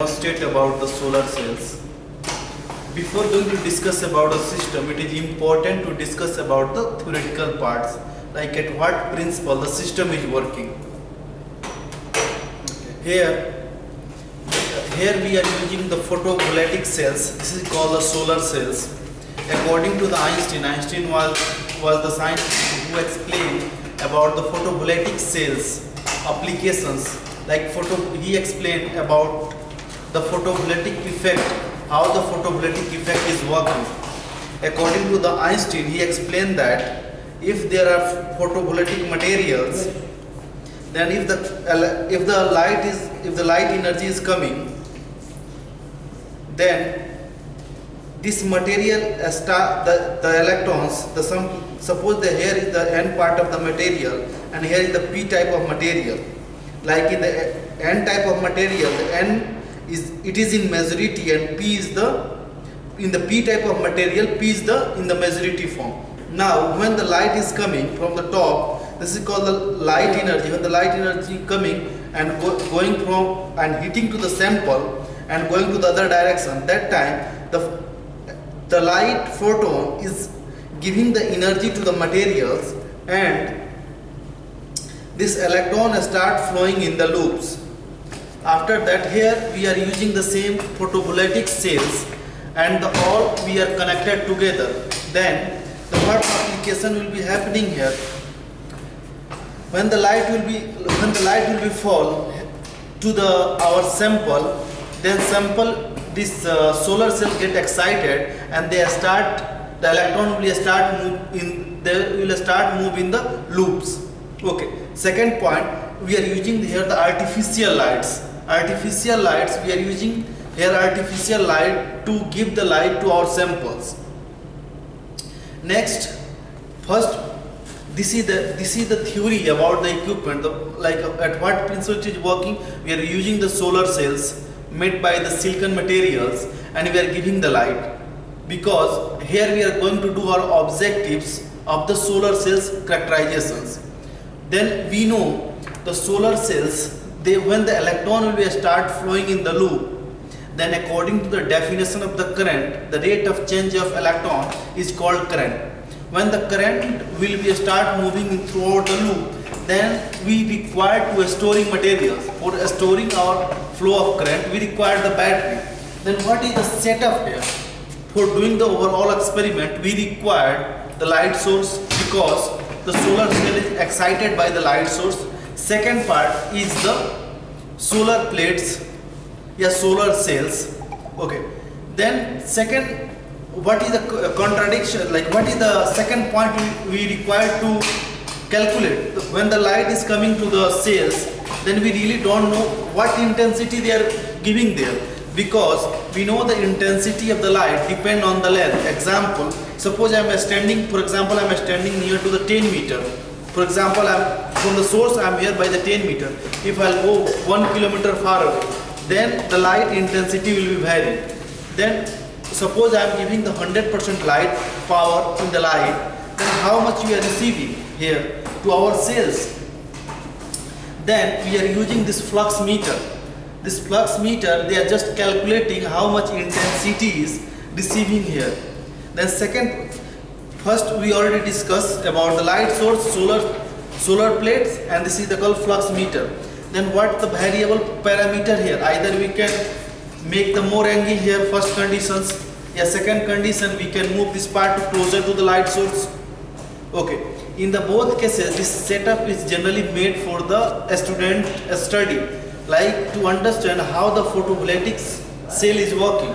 demonstrate about the solar cells. Before going to discuss about the system, it is important to discuss about the theoretical parts, like at what principle the system is working. Here, here we are using the photovoltaic cells. This is called the solar cells. According to the Einstein, Einstein was, was the scientist who explained about the photovoltaic cells applications. Like photo, he explained about the photovoltaic effect, how the photovoltaic effect is working. According to the Einstein, he explained that if there are photovoltaic materials, then if the if the light is if the light energy is coming, then this material uh, start the, the electrons the some suppose the here is the n part of the material and here is the p type of material like in the n type of material the n is it is in majority and p is the in the p type of material p is the in the majority form. Now when the light is coming from the top this is called the light energy. When the light energy coming and go, going from and hitting to the sample and going to the other direction that time the the light photon is giving the energy to the materials and this electron start flowing in the loops after that here we are using the same photovoltaic cells and the all we are connected together. Then the what application will be happening here. When the light will be when the light will be fall to the our sample then sample this uh, solar cell get excited and they start the electron will start move in they will start move in the loops. Okay. Second point we are using here the artificial lights artificial lights we are using here artificial light to give the light to our samples. Next first this is the this is the theory about the equipment. The, like at what principle it is working we are using the solar cells made by the silicon materials and we are giving the light. Because here we are going to do our objectives of the solar cells characterizations then we know the solar cells they when the electron will be start flowing in the loop then according to the definition of the current the rate of change of electron is called current. When the current will be start moving throughout the loop then we require to storing materials for storing our flow of current we require the battery. Then what is the setup here? For doing the overall experiment we require the light source because the solar cell is excited by the light source second part is the solar plates yeah solar cells. Okay. Then second what is the uh, contradiction like what is the second point we, we require to calculate? When the light is coming to the cells then we really don't know what intensity they are giving there. Because we know the intensity of the light depend on the length. Example suppose i am standing for example i am standing near to the 10 meter for example i'm from the source i'm here by the 10 meter. If i'll go 1 kilometer far away then the light intensity will be varied then suppose i am giving the 100% light power in the light then how much we are receiving here to our cells? Then we are using this flux meter. This flux meter they are just calculating how much intensity is receiving here. Then second first we already discussed about the light source solar solar plates and this is the called flux meter. Then what the variable parameter here? Either we can make the more angle here first conditions. Yeah second condition we can move this part closer to the light source. Okay. In the both cases this setup is generally made for the student study like to understand how the photovoltaic cell is working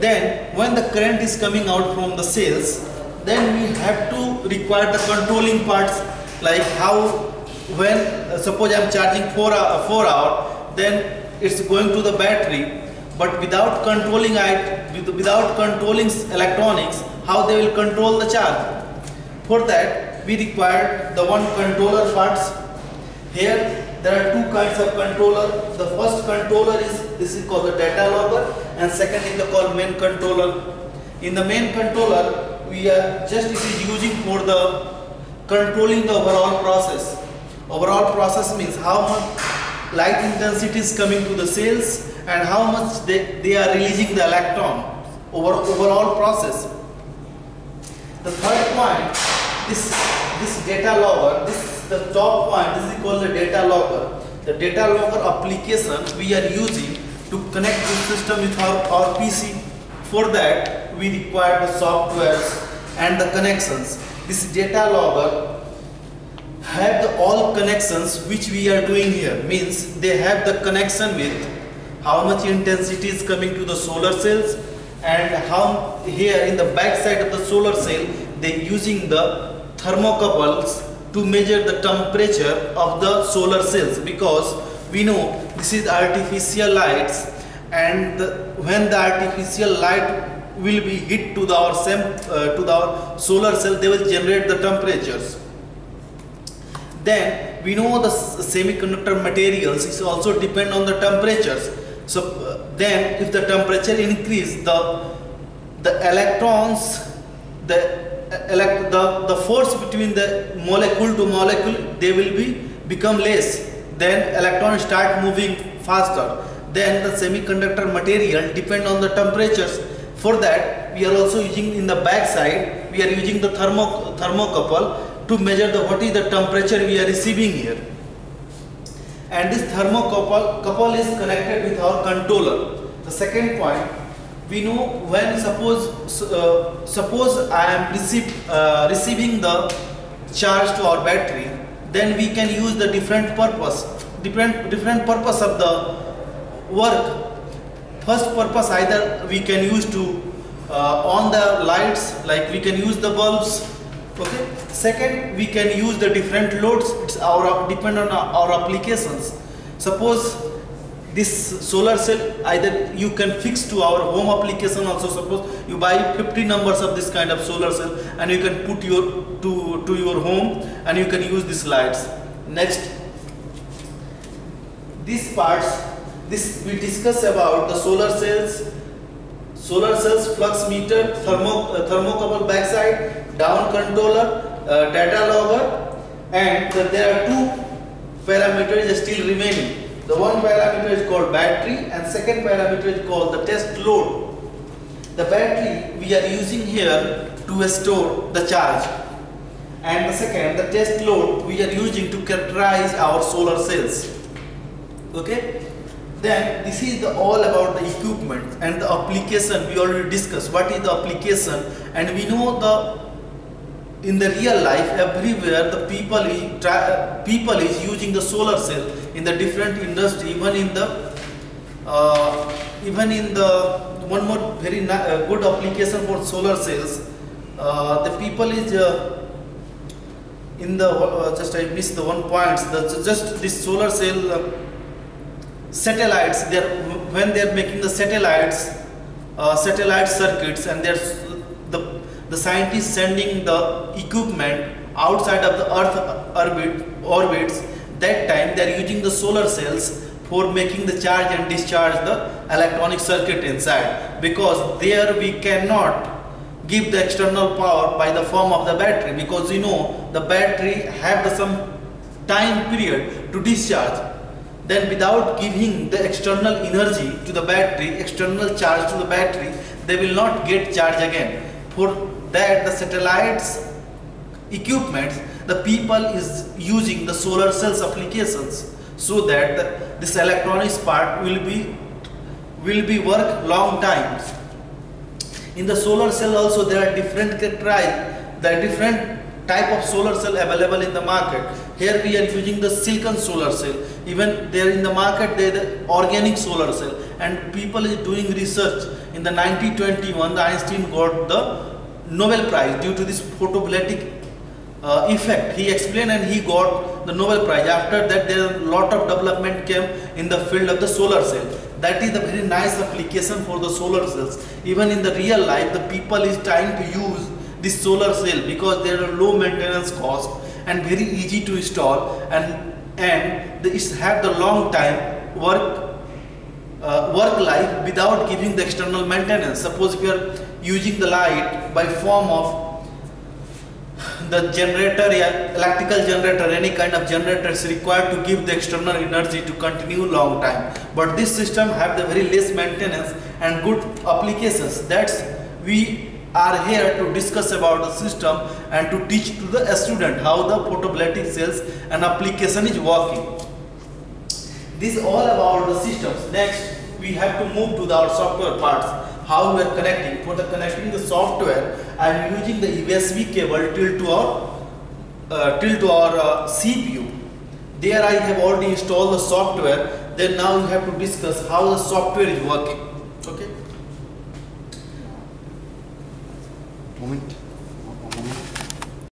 then when the current is coming out from the cells then we have to require the controlling parts like how when uh, suppose i am charging 4 hour, 4 hour then it's going to the battery. But without controlling it without controlling electronics how they will control the charge? For that we require the one controller parts. Here there are two kinds of controller. The first controller is this is called the data logger and second is the called main controller. In the main controller we are just it is using for the controlling the overall process. Overall process means how much light intensity is coming to the cells and how much they, they are releasing the electron over overall process. The third point, this this data logger, this the top point, this is called the data logger. The data logger application we are using to connect this system with our, our PC. For that, we require the softwares and the connections. This data logger have the all connections which we are doing here means they have the connection with how much intensity is coming to the solar cells and how here in the back side of the solar cell they using the thermocouples to measure the temperature of the solar cells because we know this is artificial lights and the, when the artificial light will be hit to the our same uh, to the our solar cell they will generate the temperatures. Then we know the semiconductor materials is also depend on the temperatures. So uh, then if the temperature increase the the electrons the Uh, elect the the force between the molecule to molecule they will be become less. Then electrons start moving faster. Then the semiconductor material depend on the temperatures. For that we are also using in the back side we are using the thermo thermocouple to measure the what is the temperature we are receiving here. And this thermocouple couple is connected with our controller. The second point we know when suppose uh, suppose i am receive, uh, receiving the charge to our battery then we can use the different purpose different different purpose of the work. First purpose either we can use to uh, on the lights like we can use the bulbs okay? Second we can use the different loads. It's our depend on our, our applications. Suppose this solar cell either you can fix to our home application also suppose you buy 50 numbers of this kind of solar cell and you can put your to to your home and you can use these lights. Next. These parts this we discuss about the solar cells. Solar cells flux meter thermo uh, thermocouple backside down controller, uh, data logger and the, there are two parameters still remaining. The one parameter is called battery and second parameter is called the test load. The battery we are using here to store the charge. And the second the test load we are using to characterize our solar cells. Okay? Then this is the all about the equipment and the application we already discussed. What is the application? And we know the in the real life everywhere the people is people is using the solar cell in the different industry even in the uh, even in the one more very uh, good application for solar cells uh, the people is uh, in the uh, just I missed the one point the, just this solar cell uh, satellites they are when they are making the satellites satellite circuits and they're the the scientists sending the equipment outside of the earth orbit orbits that time they are using the solar cells for making the charge and discharge the electronic circuit inside. Because there we cannot give the external power by the form of the battery. Because you know the battery have some time period to discharge. Then without giving the external energy to the battery external charge to the battery they will not get charge again. For that the satellites equipment the people is using the solar cells applications so that the, this electronics part will be will be work long times. In the solar cell also there are different there are different type of solar cell available in the market. Here we are using the silicon solar cell. Even there in the market there the organic solar cell. And people is doing research. In the 1921 the einstein got the Nobel Prize due to this photovoltaic uh, effect. He explained and he got the Nobel Prize. After that, there a lot of development came in the field of the solar cell. That is a very nice application for the solar cells. Even in the real life, the people is trying to use this solar cell because there are low maintenance cost and very easy to install and and they have the long time work uh, work life without giving the external maintenance. Suppose if you are using the light by form of the generator electrical generator any kind of generator is required to give the external energy to continue long time. But this system have the very less maintenance and good applications. That's we are here to discuss about the system and to teach to the student how the photovoltaic cells and application is working. This is all about the systems. Next we have to move to the, our software parts how we are connecting. For the connecting the software, I am using the USB cable till to our uh, till to our uh, CPU. There I have already installed the software. Then now we have to discuss how the software is working. Okay. Moment.